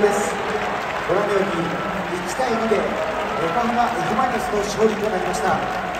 です。ご覧のように1対2で横浜 F・ マリノスの勝利となりました。